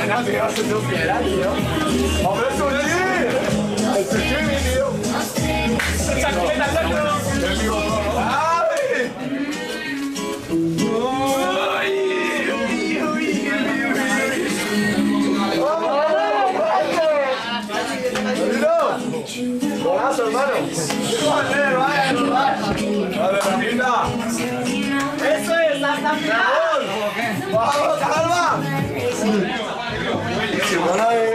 kaynağı duyasınız neler diyor. Ama söyleyeyim. Eso es, la campeona. ¡Vamos, calma! When